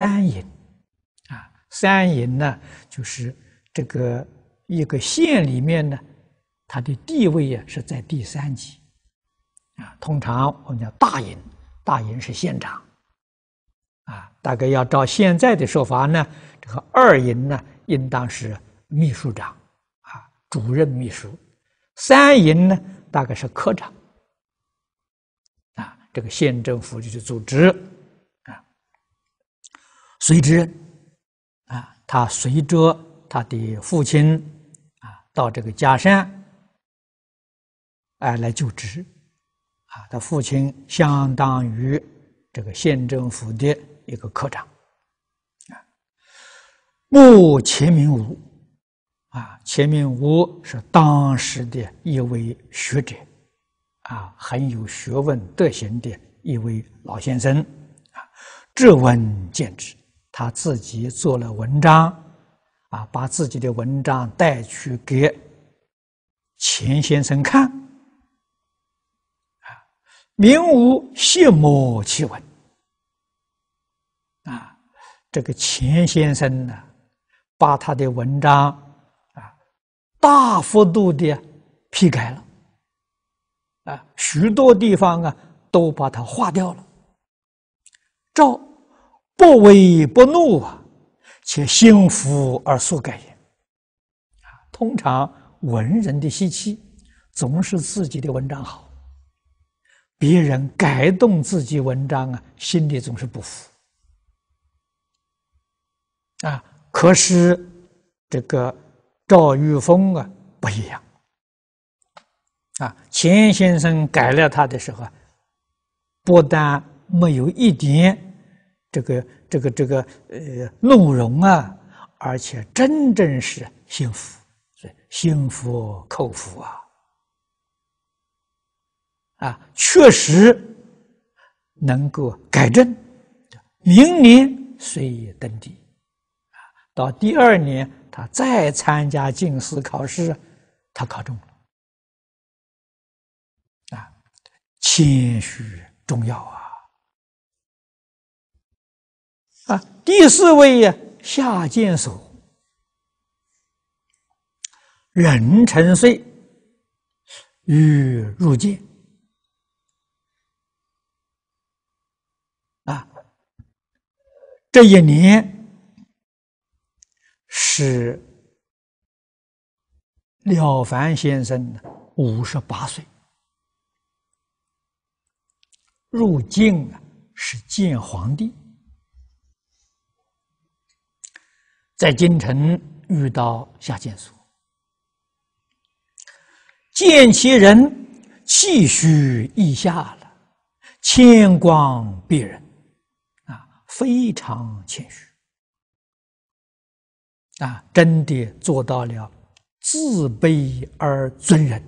三营啊，三营呢，就是这个一个县里面呢，它的地位呀是在第三级啊。通常我们讲大营，大营是县长啊，大概要照现在的说法呢，这个二营呢，应当是秘书长啊，主任秘书，三营呢，大概是科长啊，这个县政府就是组织。随之，啊，他随着他的父亲啊到这个嘉山，哎来就职，啊，他父亲相当于这个县政府的一个科长，啊，穆钱明武，啊，钱明武是当时的一位学者，啊，很有学问德行的一位老先生，啊，知文见智。他自己做了文章，啊，把自己的文章带去给钱先生看，啊，名无谢莫其文，啊，这个钱先生呢，把他的文章啊，大幅度的批改了，啊，许多地方啊，都把它划掉了，照。不为不怒啊，且心服而速改也。通常文人的习气，总是自己的文章好，别人改动自己文章啊，心里总是不服。啊，可是这个赵玉峰啊不一样。啊，钱先生改了他的时候，不但没有一点。这个这个这个呃内容啊，而且真正是幸福，心服口服啊，啊，确实能够改正。明年虽登第，啊，到第二年他再参加进士考试，他考中了，啊，谦虚重要啊。第四位呀，下贱所，壬辰岁，欲入见。啊，这一年是了凡先生五十八岁，入境啊，是见皇帝。在京城遇到夏建所，见其人气虚意下了，谦光别人，啊，非常谦虚，啊，真的做到了自卑而尊人。